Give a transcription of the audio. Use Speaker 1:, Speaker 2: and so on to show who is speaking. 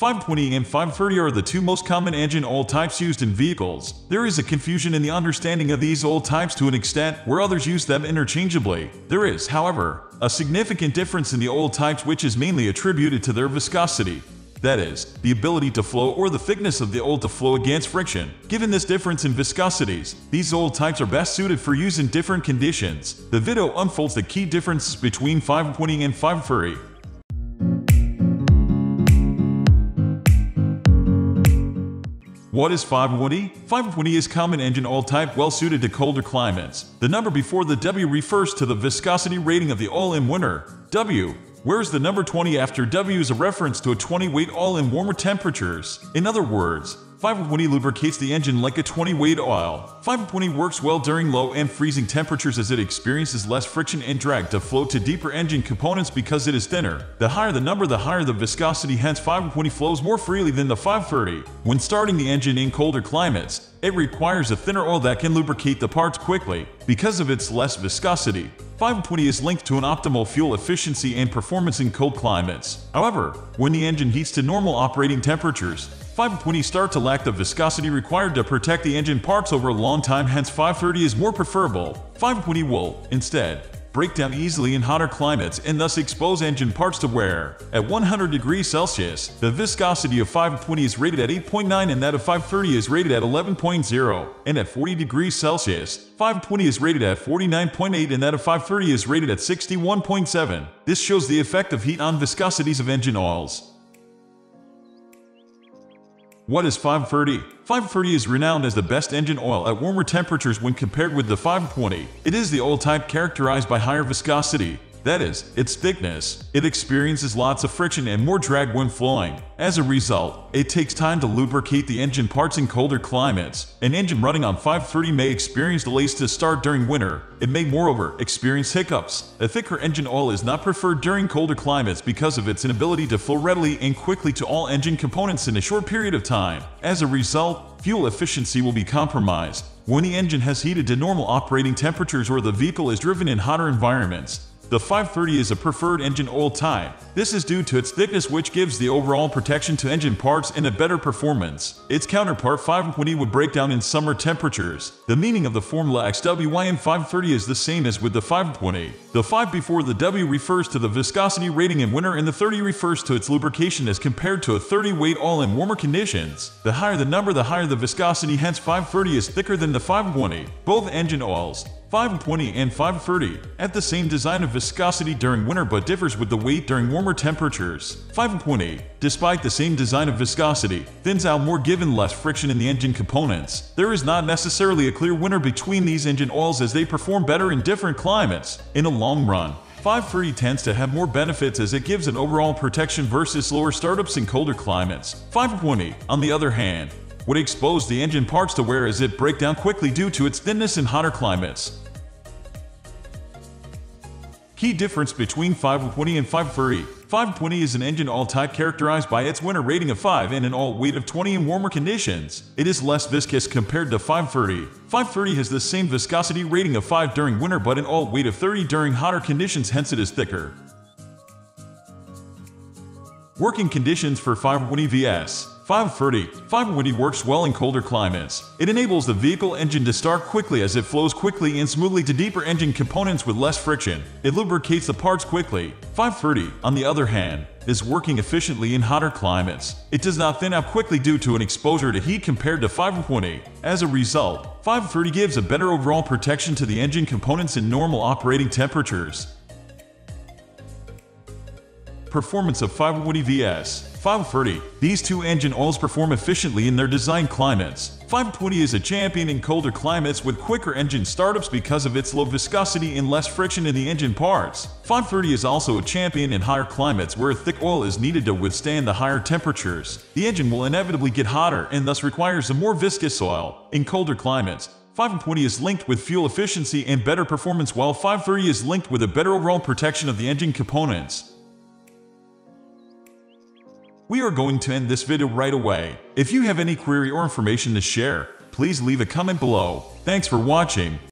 Speaker 1: 520 and 530 are the two most common engine oil types used in vehicles. There is a confusion in the understanding of these oil types to an extent where others use them interchangeably. There is, however, a significant difference in the oil types which is mainly attributed to their viscosity. That is, the ability to flow or the thickness of the oil to flow against friction. Given this difference in viscosities, these oil types are best suited for use in different conditions. The video unfolds the key differences between 520 and 530. What is 520? 520 is common engine oil type well suited to colder climates. The number before the W refers to the viscosity rating of the oil in winter. W whereas the number 20 after W is a reference to a 20 weight oil in warmer temperatures. In other words, 520 lubricates the engine like a 20 weight oil. 520 works well during low and freezing temperatures as it experiences less friction and drag to flow to deeper engine components because it is thinner. The higher the number, the higher the viscosity, hence 520 flows more freely than the 530. When starting the engine in colder climates, it requires a thinner oil that can lubricate the parts quickly because of its less viscosity. 520 is linked to an optimal fuel efficiency and performance in cold climates. However, when the engine heats to normal operating temperatures, 520 start to lack the viscosity required to protect the engine parts over a long time hence 530 is more preferable. 520 will, instead, break down easily in hotter climates and thus expose engine parts to wear. At 100 degrees Celsius, the viscosity of 520 is rated at 8.9 and that of 530 is rated at 11.0. And at 40 degrees Celsius, 520 is rated at 49.8 and that of 530 is rated at 61.7. This shows the effect of heat on viscosities of engine oils. What is 530? 530 is renowned as the best engine oil at warmer temperatures when compared with the 520. It is the oil type characterized by higher viscosity, that is, its thickness. It experiences lots of friction and more drag when flowing. As a result, it takes time to lubricate the engine parts in colder climates. An engine running on 530 may experience delays to start during winter. It may moreover experience hiccups. A thicker engine oil is not preferred during colder climates because of its inability to flow readily and quickly to all engine components in a short period of time. As a result, fuel efficiency will be compromised. When the engine has heated to normal operating temperatures or the vehicle is driven in hotter environments, the 530 is a preferred engine oil type. This is due to its thickness which gives the overall protection to engine parts and a better performance. Its counterpart 520 would break down in summer temperatures. The meaning of the formula XWYN 530 is the same as with the 520. The 5 before the W refers to the viscosity rating in winter and the 30 refers to its lubrication as compared to a 30 weight oil in warmer conditions. The higher the number the higher the viscosity hence 530 is thicker than the 520. Both engine oils 520 and 530 have the same design of viscosity during winter but differs with the weight during warmer temperatures. 520, despite the same design of viscosity, thins out more given less friction in the engine components. There is not necessarily a clear winner between these engine oils as they perform better in different climates. In a long run, 530 tends to have more benefits as it gives an overall protection versus slower startups in colder climates. 520, on the other hand, would expose the engine parts to wear as it break down quickly due to its thinness in hotter climates. Key difference between 520 and 530. 520 is an engine oil type characterized by its winter rating of 5 and an all-weight of 20 in warmer conditions. It is less viscous compared to 530. 530 has the same viscosity rating of 5 during winter but an all-weight of 30 during hotter conditions hence it is thicker. Working conditions for 520 VS 530. 520 works well in colder climates. It enables the vehicle engine to start quickly as it flows quickly and smoothly to deeper engine components with less friction. It lubricates the parts quickly. 530, on the other hand, is working efficiently in hotter climates. It does not thin out quickly due to an exposure to heat compared to 520. As a result, 530 gives a better overall protection to the engine components in normal operating temperatures. Performance of 520 VS 530. These two engine oils perform efficiently in their design climates. 520 is a champion in colder climates with quicker engine startups because of its low viscosity and less friction in the engine parts. 530 is also a champion in higher climates where thick oil is needed to withstand the higher temperatures. The engine will inevitably get hotter and thus requires a more viscous oil. In colder climates, 520 is linked with fuel efficiency and better performance while 530 is linked with a better overall protection of the engine components. We are going to end this video right away. If you have any query or information to share, please leave a comment below. Thanks for watching.